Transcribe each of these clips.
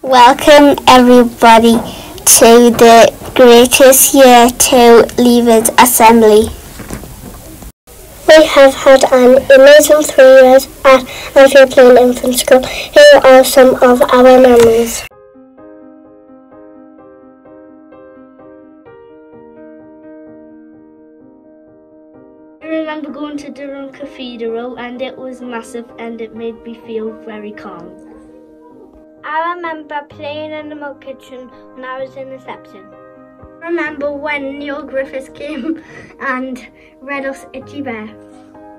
Welcome everybody to the greatest year 2 Leavers Assembly. We have had an amazing three years at Annfield Plain Infant School. Here are some of our memories. I remember going to Durham Cathedral and it was massive and it made me feel very calm. I remember playing in the mud kitchen when I was in reception. I remember when Neil Griffiths came and read us Itchy Bear.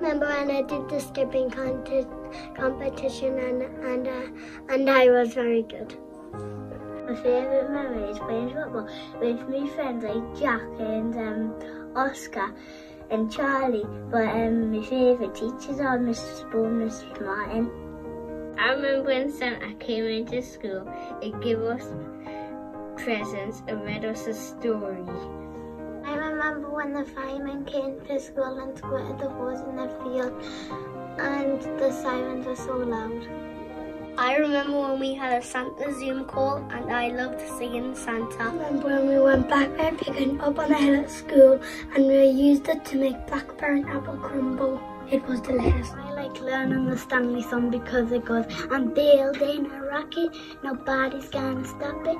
Remember when I did the skipping contest, competition and and uh, and I was very good. My favourite memory is playing football with my friends like Jack and um, Oscar and Charlie. But um, my favourite teachers are Mrs. Spoon and Mrs. Martin. I remember when Santa came into school and gave us presents and read us a story. I remember when the firemen came to school and squirted the hose in the field and the sirens were so loud. I remember when we had a Santa Zoom call and I loved singing Santa. I remember when we went blackberry picking up on the hill at school and we used it to make blackberry apple crumble. It was delicious. Learning the Stanley song because it goes, I'm building a rocket, nobody's gonna stop it.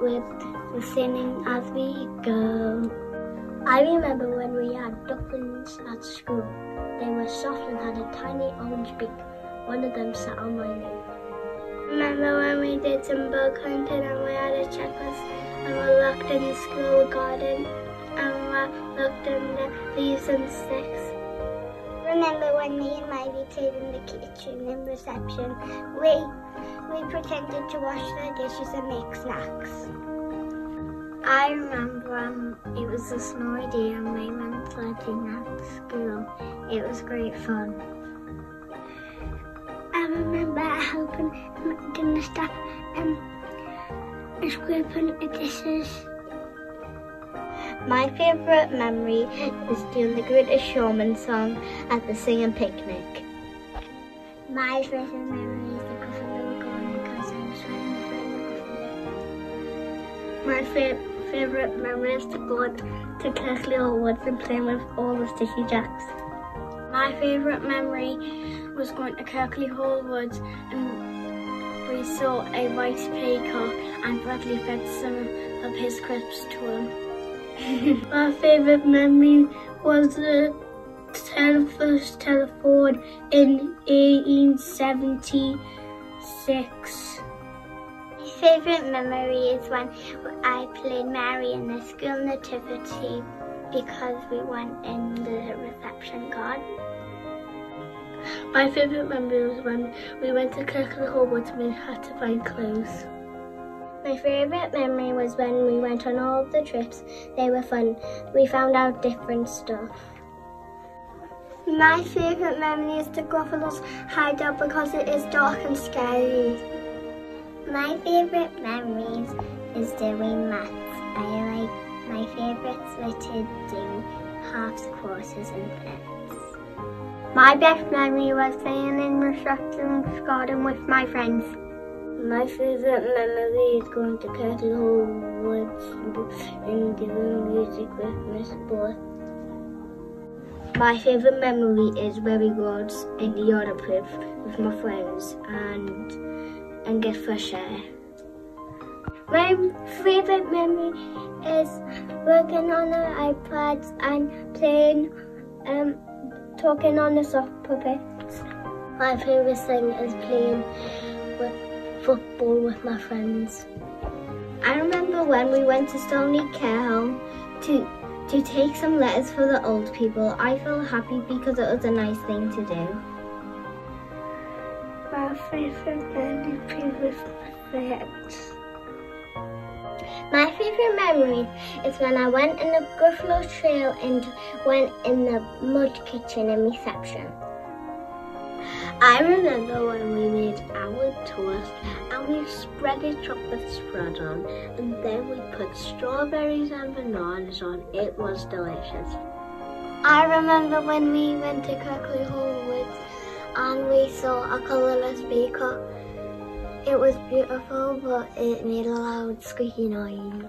We're singing as we go. I remember when we had ducklings at school. They were soft and had a tiny orange beak. One of them sat on my knee. Remember when we did some bug hunting and we had a checklist and we looked in the school garden and we looked in the leaves and sticks. Remember when me and Miley played in the kitchen in reception? We we pretended to wash the dishes and make snacks. I remember um, it was a snowy day and we went sledding at school. It was great fun. I remember helping the stuff and scraping the dishes. My favourite memory is doing the Greatest Showman song at the singing picnic. My favourite memory is the Gruffalo going because I was trying to find the My fa favourite memory is to go to Kirkley Hall Woods and playing with all the sticky jacks. My favourite memory was going to Kirkley Hall Woods and we saw a white peacock and Bradley fed some of his crisps to him. My favourite memory was the first telephone in 1876. My favourite memory is when I played Mary in the school nativity because we went in the reception garden. My favourite memory was when we went to Kirkley Hall Woods and we had to find clothes. My favourite memory was when we went on all the trips. They were fun. We found out different stuff. My favourite memory is the Gruffalo's hideout because it is dark and scary. My favourite memories is doing maths. I like my favourites were to do halves, quarters and fifths. My best memory was playing in reception garden with my friends. My favourite memory is going to Kirkley Hall Woods and doing music with Miss Booth. My favourite memory is go in the yard with, with my friends and and get fresh air. My favourite memory is working on our iPads and playing, um, talking on the soft puppets. My favourite thing is playing football with my friends. I remember when we went to Stoney Care Home to to take some letters for the old people. I felt happy because it was a nice thing to do. My favourite memory with my friends. My favourite memory is when I went in the Gruffalo Trail and went in the mud kitchen in reception. I remember when we made our toast and we spread a chocolate spread on and then we put strawberries and bananas on. It was delicious. I remember when we went to Kirkley Hall Woods and we saw a colourless peacock It was beautiful, but it made a loud squeaky noise.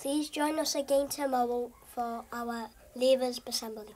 Please join us again tomorrow for our Leavers Assembly.